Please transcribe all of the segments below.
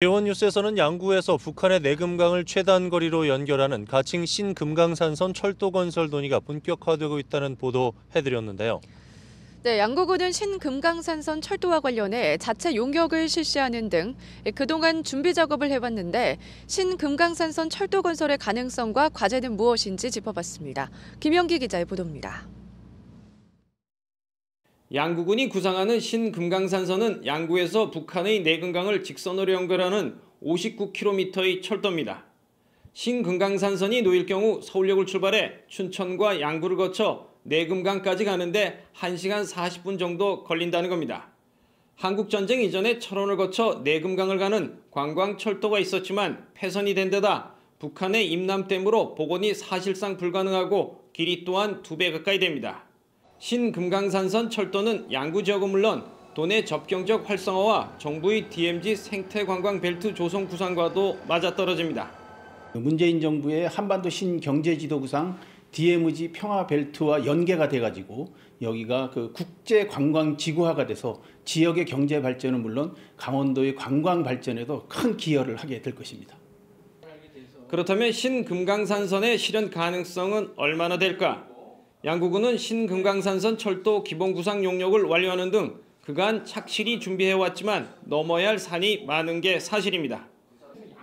대원 뉴스에서는 양구에서 북한의 내금강을 최단 거리로 연결하는 가칭 신금강산선 철도 건설 논의가 본격화되고 있다는 보도 해드렸는데요. 네, 양구군은 신금강산선 철도와 관련해 자체 용역을 실시하는 등 그동안 준비 작업을 해왔는데 신금강산선 철도 건설의 가능성과 과제는 무엇인지 짚어봤습니다. 김영기 기자의 보도입니다. 양구군이 구상하는 신금강산선은 양구에서 북한의 내금강을 직선으로 연결하는 59km의 철도입니다. 신금강산선이 놓일 경우 서울역을 출발해 춘천과 양구를 거쳐 내금강까지 가는데 1시간 40분 정도 걸린다는 겁니다. 한국전쟁 이전에 철원을 거쳐 내금강을 가는 관광철도가 있었지만 폐선이 된 데다 북한의 임남댐으로 복원이 사실상 불가능하고 길이 또한 두 배 가까이 됩니다. 신금강산선 철도는 양구 지역은 물론 도내 접경적 활성화와 정부의 DMZ 생태관광 벨트 조성 구상과도 맞아떨어집니다. 문재인 정부의 한반도 신경제지도 구상 DMZ 평화 벨트와 연계가 돼가지고 여기가 그 국제 관광 지구화가 돼서 지역의 경제 발전은 물론 강원도의 관광 발전에도 큰 기여를 하게 될 것입니다. 그렇다면 신금강산선의 실현 가능성은 얼마나 될까? 양구군은 신금강산선 철도 기본 구상 용역을 완료하는 등 그간 착실히 준비해왔지만 넘어야 할 산이 많은 게 사실입니다.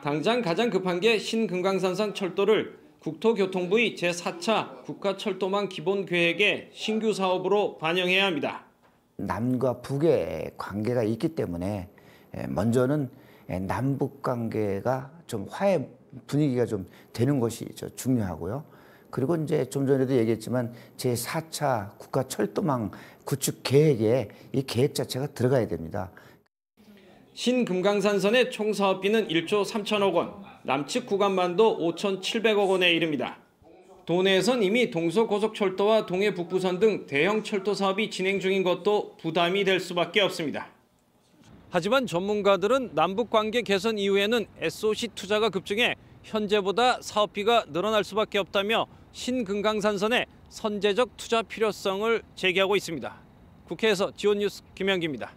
당장 가장 급한 게 신금강산선 철도를 국토교통부의 제4차 국가철도망 기본계획의 신규 사업으로 반영해야 합니다. 남과 북의 관계가 있기 때문에 먼저는 남북 관계가 좀 화해 분위기가 좀 되는 것이 중요하고요. 그리고 이제 좀 전에도 얘기했지만 제4차 국가 철도망 구축 계획에 이 계획 자체가 들어가야 됩니다. 신금강산선의 총 사업비는 1조 3천억 원, 남측 구간만도 5,700억 원에 이릅니다. 도내에선 이미 동서고속철도와 동해북부선 등 대형 철도 사업이 진행 중인 것도 부담이 될 수밖에 없습니다. 하지만 전문가들은 남북 관계 개선 이후에는 SOC 투자가 급증해 현재보다 사업비가 늘어날 수밖에 없다며 신금강산선의 선제적 투자 필요성을 제기하고 있습니다. 국회에서 지원 뉴스 김현기입니다.